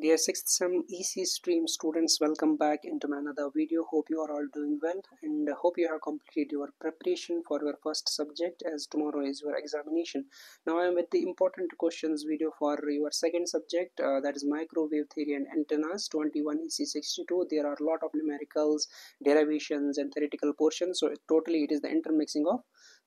Dear 6th Sem EC stream students, welcome back into my another video. Hope you are all doing well and hope you have completed your preparation for your first subject as tomorrow is your examination. Now I am with the important questions video for your second subject uh, that is microwave theory and antennas 21 EC62. There are a lot of numericals, derivations and theoretical portions. So totally it is the intermixing of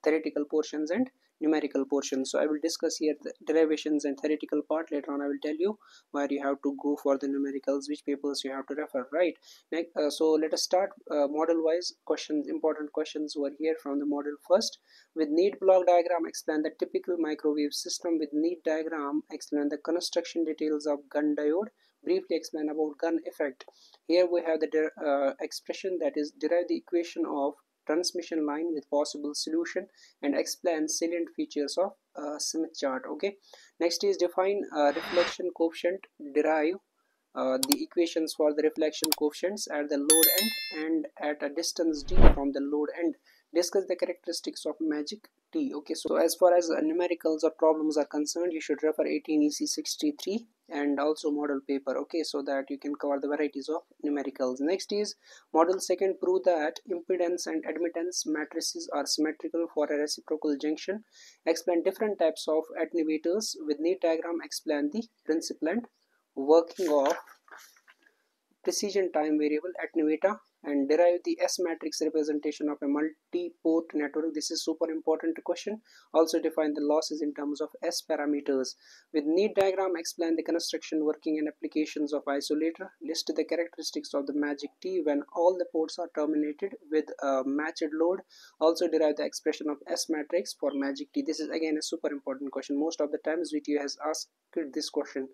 theoretical portions and numerical portions. So i will discuss here the derivations and theoretical part later on. I will tell you where you have to go for the numericals which papers you have to refer right? Next, uh, so let us start uh, model wise questions important questions were here from the model first. With need block diagram explain the typical microwave system. With need diagram explain the construction details of Gunn diode. Briefly explain about Gunn effect. Here we have the uh, expression that is derive the equation of transmission line with possible solution and explain salient features of uh, Smith chart okay? Next is define uh, reflection coefficient derive uh, the equations for the reflection coefficients at the load end and at a distance d from the load end. Discuss the characteristics of magic t okay? So as far as numericals or problems are concerned you should refer 18 ec 63 and also model paper okay so that you can cover the varieties of numericals. Next is model second prove that impedance and admittance matrices are symmetrical for a reciprocal junction. Explain different types of attenuators with neat diagram explain the principle and working of precision time variable at attenuator and derive the S matrix representation of a multi-port network. This is super important question. Also define the losses in terms of S parameters. With neat diagram, explain the construction, working and applications of isolator. List the characteristics of the magic T when all the ports are terminated with a matched load. Also derive the expression of S matrix for magic T. This is again a super important question. Most of the times VTU has asked this question.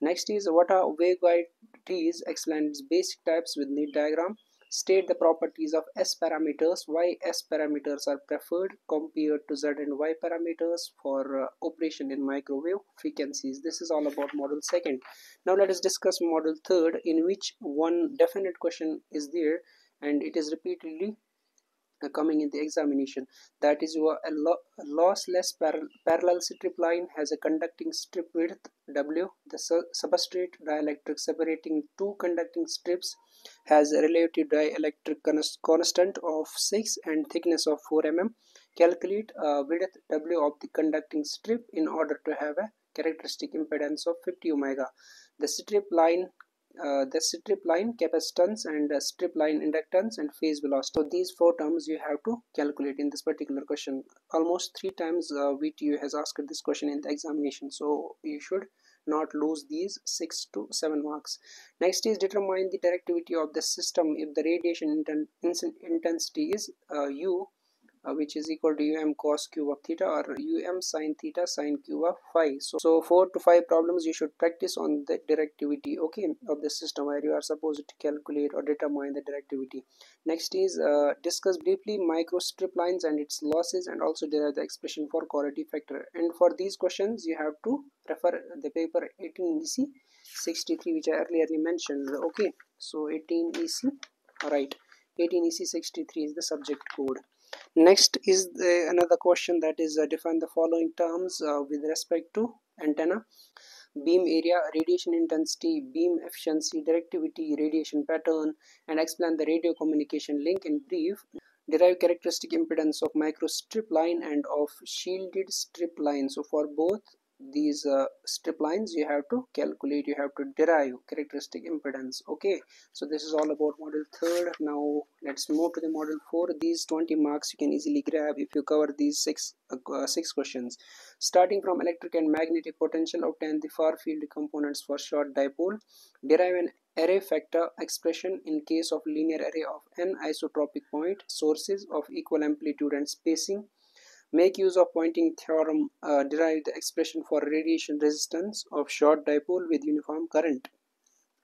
Next is what are waveguide T's explains basic types with neat diagram state the properties of S parameters, why S parameters are preferred compared to Z and Y parameters for uh, operation in microwave frequencies. This is all about model second. Now let us discuss model third in which one definite question is there and it is repeatedly coming in the examination. That is a, lo lossless par parallel strip line has a conducting strip width w. The su substrate dielectric separating two conducting strips has a relative dielectric constant of 6 and thickness of 4 mm. Calculate uh, width w of the conducting strip in order to have a characteristic impedance of 50 omega. The strip line uh, the strip line capacitance and uh, strip line inductance and phase velocity. So these four terms you have to calculate in this particular question. Almost three times uh, VTU has asked this question in the examination. So you should not lose these six to seven marks. Next is determine the directivity of the system. If the radiation intensity is uh, u which is equal to um cos cube of theta or um sine theta sine cube of phi. So, so four to five problems you should practice on the directivity okay of the system where you are supposed to calculate or determine the directivity. Next is uh, discuss briefly microstrip lines and its losses and also derive the expression for quality factor. And for these questions you have to refer the paper 18 ec 63 which i earlier mentioned okay. So 18 ec right 18 ec 63 is the subject code next is the, another question that is uh, define the following terms uh, with respect to antenna. Beam area radiation intensity beam efficiency directivity radiation pattern and explain the radio communication link in brief. Derive characteristic impedance of microstrip line and of shielded strip line. So for both these uh, strip lines you have to calculate you have to derive characteristic impedance okay? So this is all about model third. Now let's move to the model four. These 20 marks you can easily grab if you cover these six uh, uh, six questions. Starting from electric and magnetic potential obtain the far field components for short dipole. Derive an array factor expression in case of linear array of n isotropic point sources of equal amplitude and spacing Make use of Poynting theorem, uh, derive the expression for radiation resistance of short dipole with uniform current.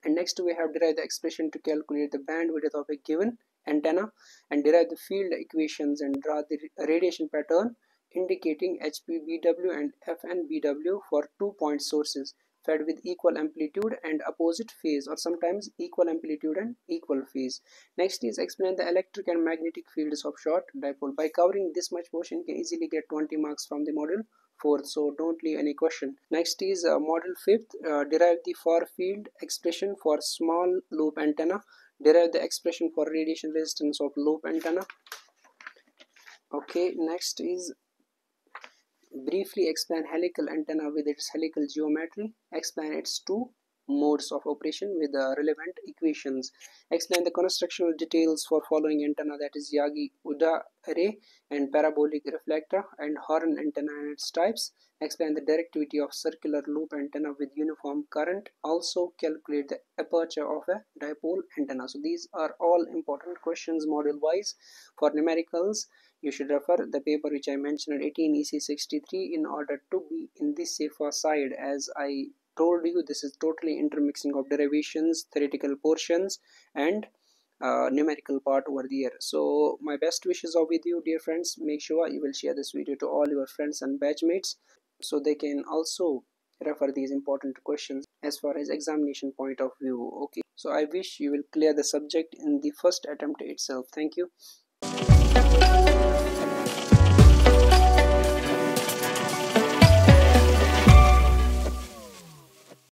And next we have derived the expression to calculate the bandwidth of a given antenna and derive the field equations and draw the radiation pattern indicating HPBW and FNBW for two point sources. Fed with equal amplitude and opposite phase or sometimes equal amplitude and equal phase. Next is explain the electric and magnetic fields of short dipole. By covering this much portion can easily get 20 marks from the model 4th so don't leave any question. Next is uh, module 5th uh, derive the far field expression for small loop antenna. Derive the expression for radiation resistance of loop antenna. Okay next is briefly explain helical antenna with its helical geometry, explain its two modes of operation with the relevant equations. Explain the constructional details for following antenna that is Yagi-Uda array and parabolic reflector and horn antenna and its types. Explain the directivity of circular loop antenna with uniform current. Also calculate the aperture of a dipole antenna. So these are all important questions model wise for numericals you should refer the paper which I mentioned 18 EC63 in order to be in the safer side as I told you this is totally intermixing of derivations theoretical portions and uh, numerical part over there so my best wishes are with you dear friends. Make sure you will share this video to all your friends and batchmates so they can also refer these important questions as far as examination point of view. Okay. So i wish you will clear the subject in the first attempt itself. Thank you